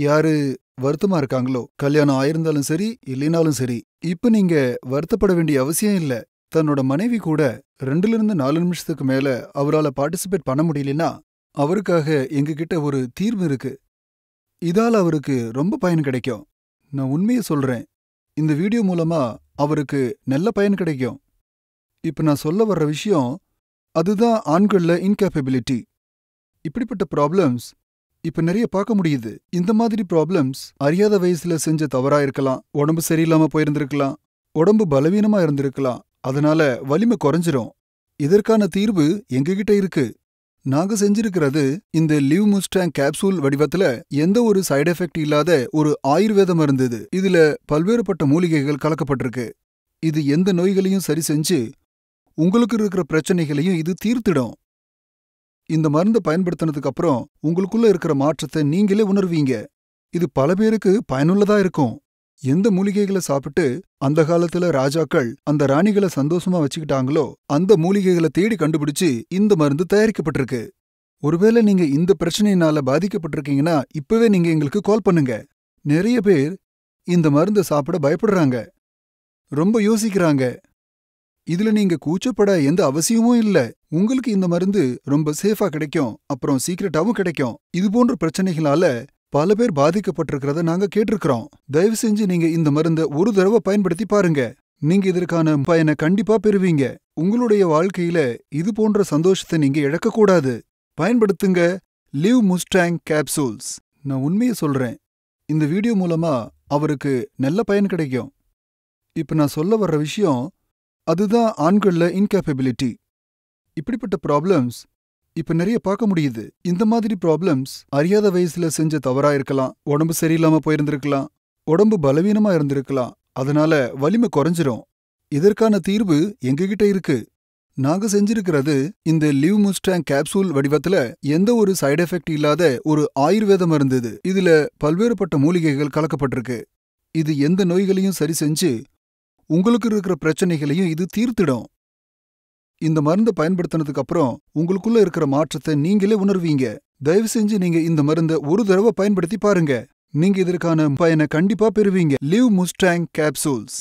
யாரு வருத்தமா இருக்காங்களோ கல்யாணம் ஆயிருந்தாலும் சரி இல்லைனாலும் சரி இப்ப நீங்க வருத்தப்பட வேண்டிய அவசியம் இல்ல. தன்னோட மனைவி கூட ரெண்டுல இருந்து நாலு நிமிஷத்துக்கு மேல அவரால பார்ட்டிசிபேட் பண்ண முடியலனா அவருக்காக எங்ககிட்ட ஒரு தீர்வு இருக்கு. இதால அவருக்கு ரொம்ப பயன் கிடைக்கும். நான் உண்மையை சொல்றேன். இந்த வீடியோ மூலமா அவருக்கு நல்ல பயன் கிடைக்கும். இப்ப நான் சொல்ல வர்ற விஷயம் அதுதான் ஆண்கள்ல இன்கேப்பபிலிட்டி இப்படிப்பட்ட ப்ராப்ளம்ஸ் இப்ப நிறைய பார்க்க முடியுது. இந்த மாதிரி ப்ராப்ளம்ஸ் அறியாத வயசுல செஞ்ச தவறா இருக்கலாம் உடம்பு சரியில்லாம போயிருந்திருக்கலாம் உடம்பு பலவீனமா இருந்திருக்கலாம் அதனால வலிமை குறைஞ்சிரும். இதற்கான தீர்வு எங்ககிட்ட இருக்கு. நாங்க செஞ்சிருக்கிறது இந்த லிவ் முஸ்டாங் கேப்சூல் வடிவத்துல எந்த ஒரு சைடு எஃபெக்ட் இல்லாத ஒரு ஆயுர்வேத மருந்து இது இதுல பல்வேறுபட்ட மூலிகைகள் கலக்கப்பட்டிருக்கு. இது எந்த நோய்களையும் சரி செஞ்சு உங்களுக்கு இருக்கிற பிரச்சனைகளையும் இது தீர்த்திடும். இந்த மருந்து பயன்படுத்தினதுக்கு அப்புறம் உங்களுக்குள்ள இருக்கிற மாற்றத்தை நீங்களே உணர்வீங்க. இது பல பேருக்கு பயனுள்ளதா இருக்கும். எந்த மூலிகைகளை சாப்பிட்டு அந்த காலத்துல ராஜாக்கள் அந்த ராணிகளை சந்தோஷமா வச்சுக்கிட்டாங்களோ அந்த மூலிகைகளை தேடி கண்டுபிடிச்சு இந்த மருந்து தயாரிக்கப்பட்டிருக்கு. ஒருவேளை நீங்க இந்த பிரச்சனையினால பாதிக்கப்பட்டிருக்கீங்கன்னா இப்பவே நீங்க எங்களுக்கு கால் பண்ணுங்க. நிறைய பேர் இந்த மருந்தை சாப்பிட பயப்படுறாங்க. ரொம்ப யோசிக்கிறாங்க. இதுல நீங்க கூச்சப்பட எந்த அவசியமும் இல்ல. உங்களுக்கு இந்த மருந்து ரொம்ப சேஃபா கிடைக்கும். அப்புறம் சீக்கிரட்டாவும் கிடைக்கும். இது போன்ற பிரச்சனைகளால பல பேர் பாதிக்கப்பட்டிருக்கிறத நாங்க கேட்டிருக்கிறோம். தயவு செஞ்சு நீங்க இந்த மருந்த ஒரு தடவை பயன்படுத்தி பாருங்க. நீங்க இதற்கான பயனை கண்டிப்பா பெறுவீங்க. உங்களுடைய வாழ்க்கையில இது போன்ற சந்தோஷத்தை நீங்க இழக்கக்கூடாது. பயன்படுத்துங்க லிவ் முஸ்டாங் கேப்சூல்ஸ் நான் உண்மையை சொல்றேன். இந்த வீடியோ மூலமா அவருக்கு நல்ல பயன் கிடைக்கும். இப்ப நான் சொல்ல வர்ற விஷயம் அதுதான் ஆண்கள்ல இன்கேப்பபிலிட்டி இப்படிப்பட்ட ப்ராப்ளம்ஸ் இப்ப நிறைய பார்க்க முடியுது. இந்த மாதிரி ப்ராப்ளம்ஸ் அறியாத வயசுல செஞ்ச தவறா இருக்கலாம். உடம்பு சரியில்லாம போயிருந்திருக்கலாம். உடம்பு பலவீனமா இருந்திருக்கலாம். அதனால வலிமை குறைஞ்சிரும். இதற்கான தீர்வு எங்ககிட்ட இருக்கு. நாங்க செஞ்சிருக்கிறது இந்த லிவ் முஸ்டாங் கேப்சூல் வடிவத்துல எந்த ஒரு சைடு எஃபெக்ட் இல்லாத ஒரு ஆயுர்வேத மருந்து இதுல பல்வேறுபட்ட மூலிகைகள் கலக்கப்பட்டிருக்கு. இது எந்த நோய்களையும் சரி செஞ்சு உங்களுக்கு இருக்கிற பிரச்சனைகளையும் இது தீர்த்திடும். இந்த மருந்தை பயன்படுத்தினதுக்கு அப்புறம் உங்களுக்குள்ள இருக்கிற மாற்றத்தை நீங்களே உணர்வீங்க. தயவு செஞ்சு நீங்க இந்த மருந்தை ஒரு தடவை பயன்படுத்தி பாருங்க. நீங்க இதற்கான பயனை கண்டிப்பா பெறுவீங்க. Live Mustang capsules